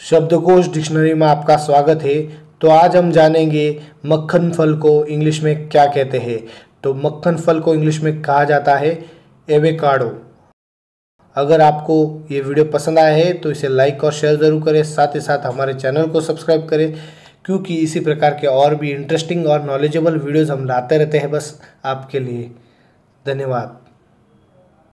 शब्दकोश डिक्शनरी में आपका स्वागत है। तो आज हम जानेंगे मक्खन फल को इंग्लिश में क्या कहते हैं। तो मक्खन फल को इंग्लिश में कहा जाता है एवेकाडो। अगर आपको ये वीडियो पसंद आया है तो इसे लाइक और शेयर ज़रूर करें। साथ ही साथ हमारे चैनल को सब्सक्राइब करें, क्योंकि इसी प्रकार के और भी इंटरेस्टिंग और नॉलेजेबल वीडियोज़ हम लाते रहते हैं। बस आपके लिए धन्यवाद।